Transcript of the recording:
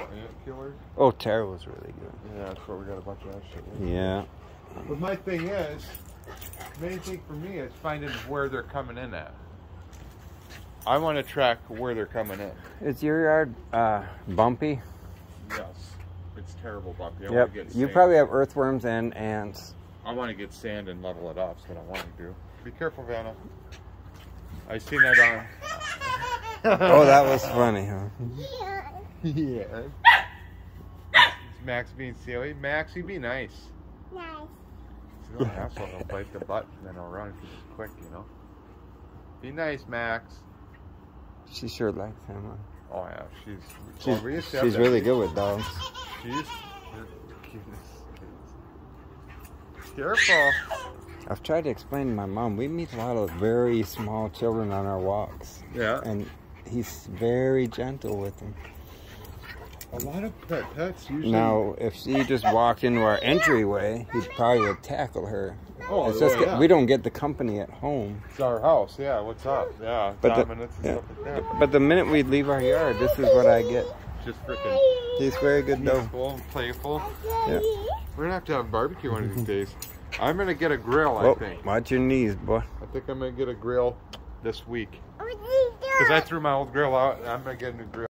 ant killers. Oh, Terro was really good. Yeah, that's where we got a bunch of that shit. Yeah. But my thing is, main thing for me is finding where they're coming in at. I want to track where they're coming in. Is your yard uh, bumpy? Yes, it's terrible, Bumpy. I yep. want to get You probably have earthworms and ants. I want to get sand and level it up. That's what I want to do. Be careful, Vanna. I seen that on. oh, that was funny, huh? yeah. Is Max being silly? Max, you be nice. Nice. He's a little asshole. He'll bite the butt and then he'll run because he's quick, you know. Be nice, Max. She sure likes him. Huh? Oh yeah, she's oh, She's, well, we used to have she's that. really good with dogs. She's careful. I've tried to explain to my mom, we meet a lot of very small children on our walks. Yeah. And he's very gentle with them. A lot of pet pets usually. Now, if she just walked into our entryway, he probably would tackle her. Oh, it's just oh, yeah. we don't get the company at home. It's our house. Yeah. What's up? Yeah. But the, dominance and yeah. stuff like that. but the minute we leave our yard, this is what I get. Just freaking He's very good though. peaceful and playful. Yeah. We're gonna have to have barbecue one of these days. I'm gonna get a grill. I Oh, think. watch your knees, boy. I think I'm gonna get a grill this week oh, What did you do? because I threw my old grill out. and I'm gonna get a new grill.